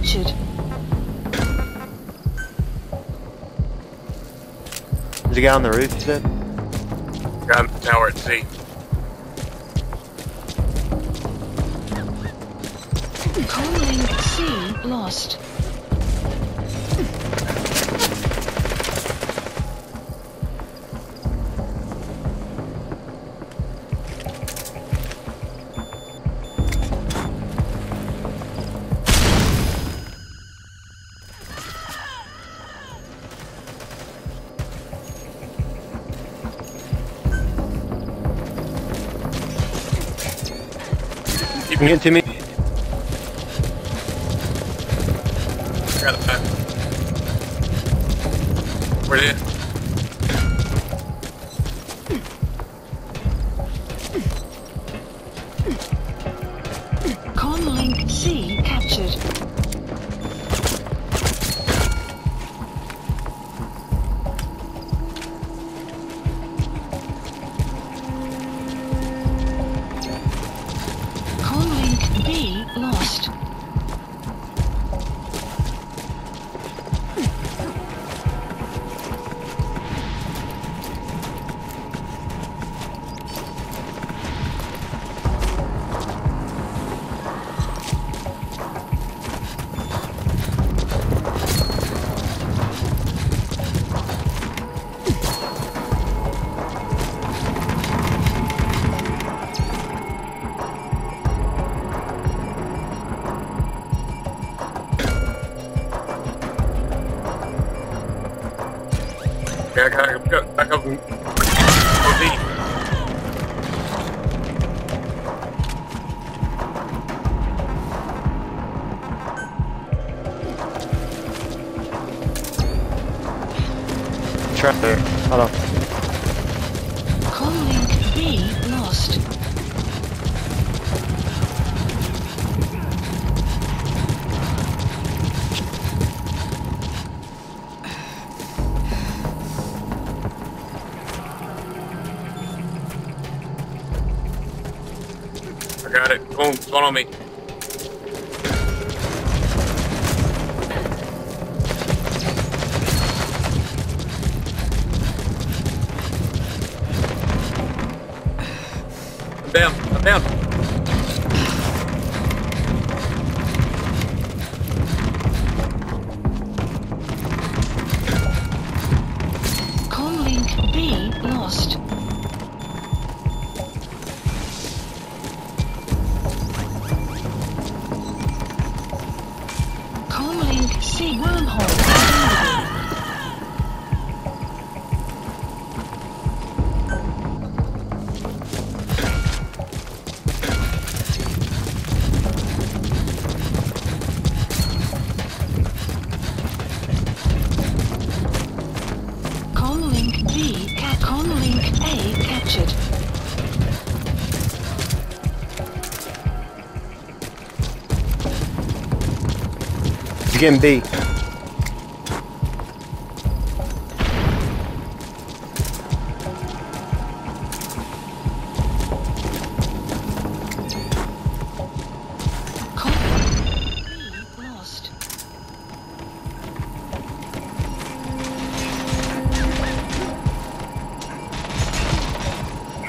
captured. There's a guy on the roof, you said? Guy on the tower at sea. Comlink C lost. Bring it to me. Got it back. Where it? Comlink Boom. On me. Comlink C wormhole getting B.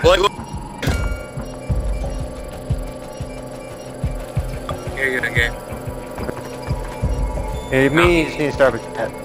Comlink Hey, me just need to start with that. Comlink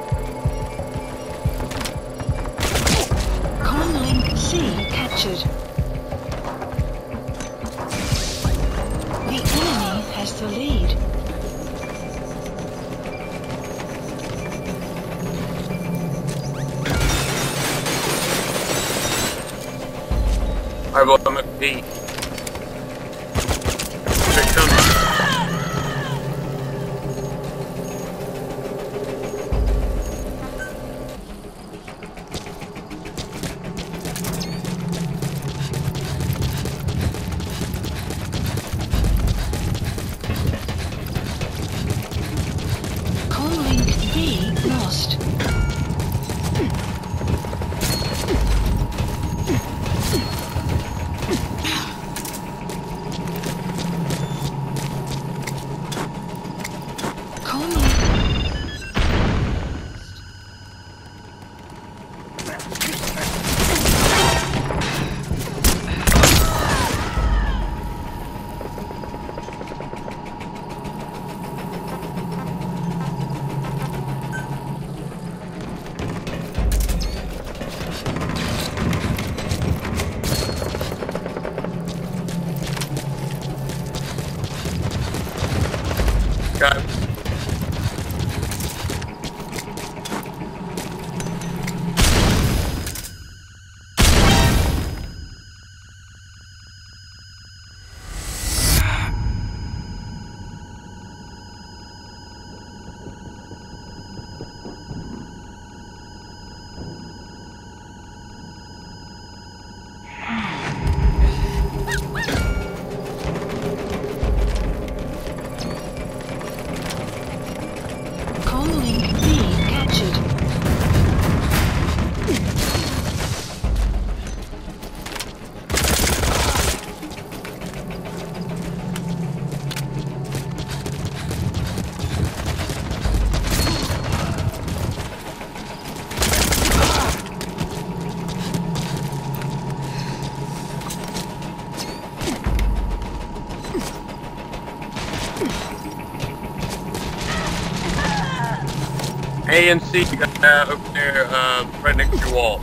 And uh, over there, uh, right next to your wall.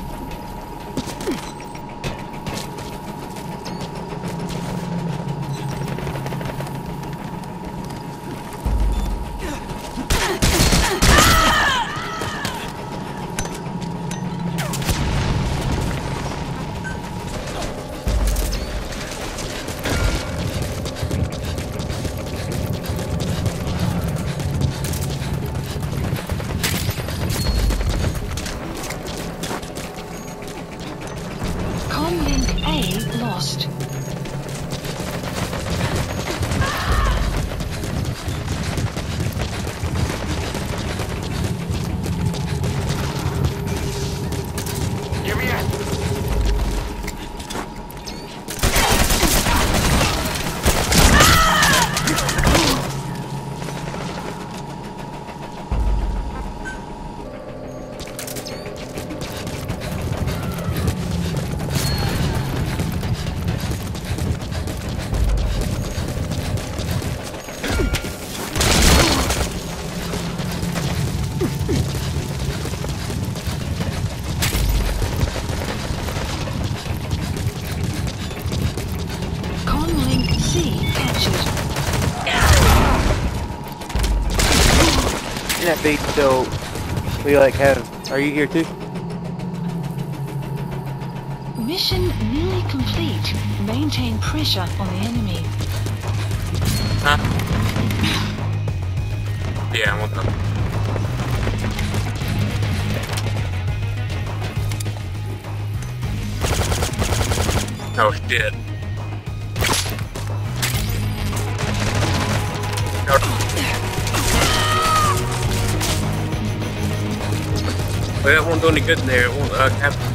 So we like have. Are you here too? Mission nearly complete. Maintain pressure on the enemy. Huh? Yeah, I'm on top. Oh shit. Well, that won't do any good in there. It won't uh,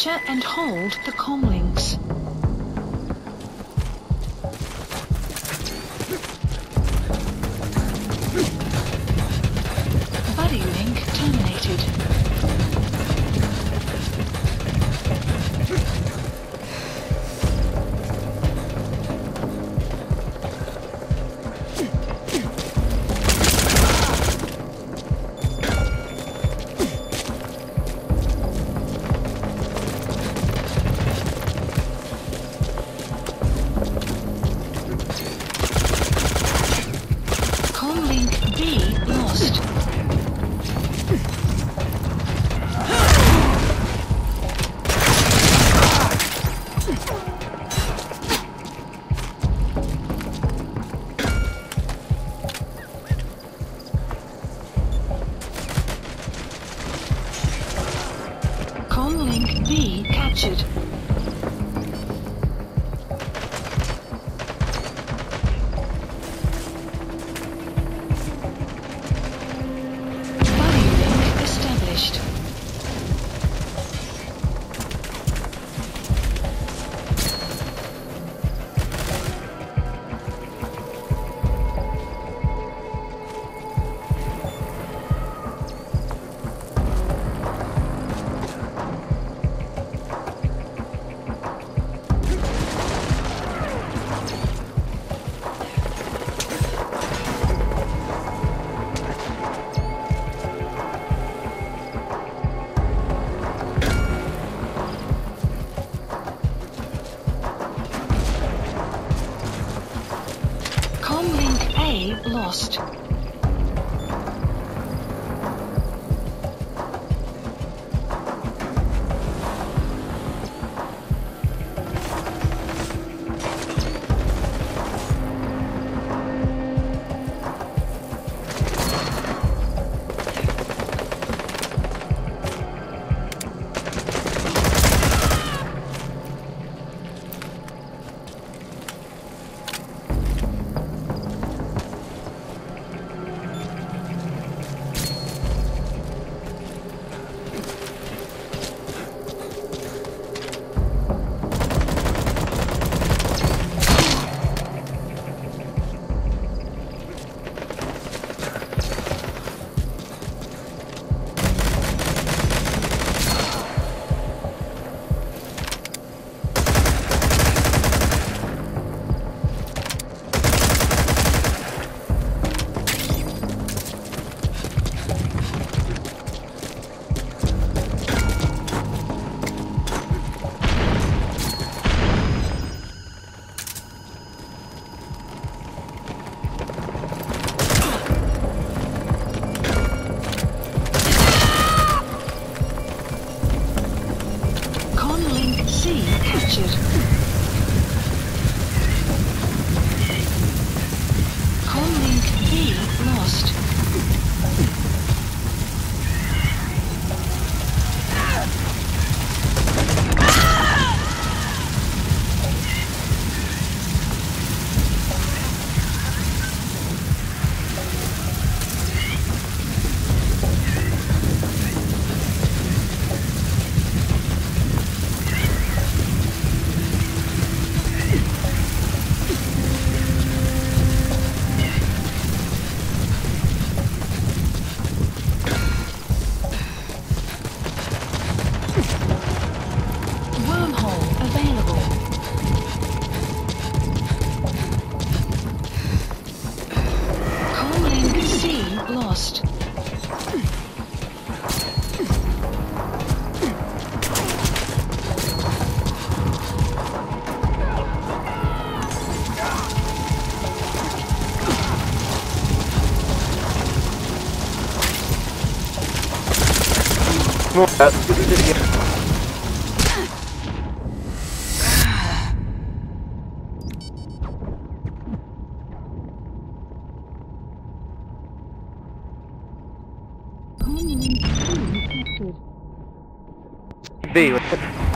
Capture and hold the comlinks. Com link B captured. Lost. C captured. B.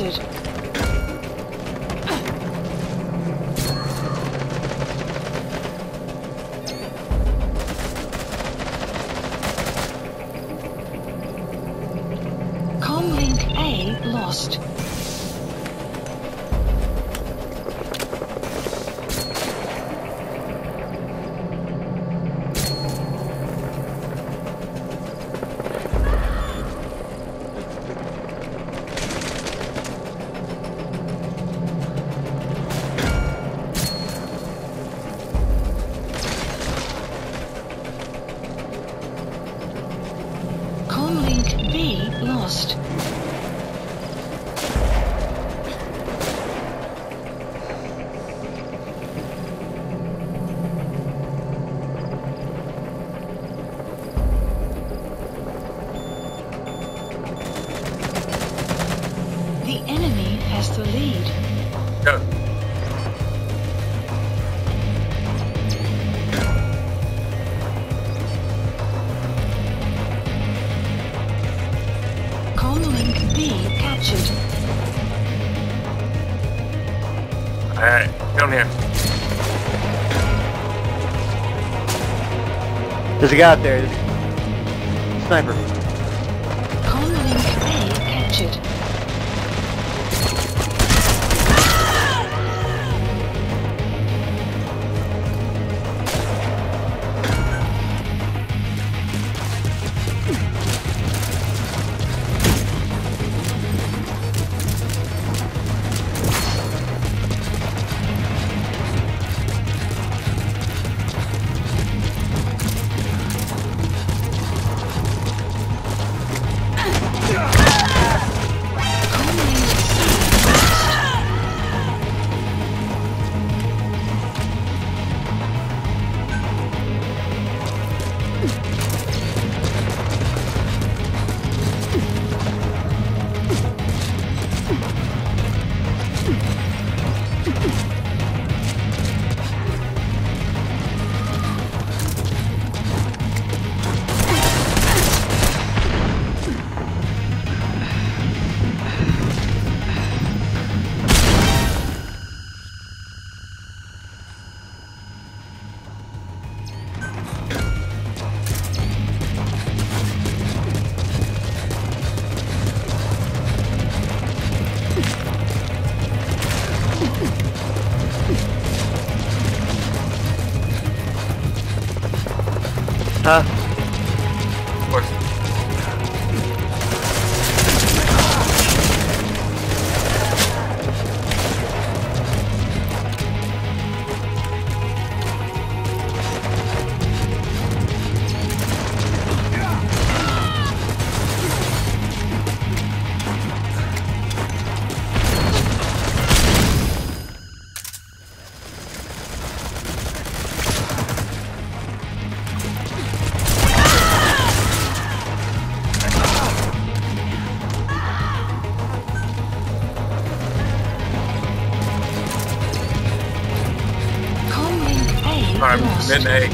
captured. Lead. Go. Comlink B captured. Alright, down here. There's a guy out there. Sniper. Huh? Alright,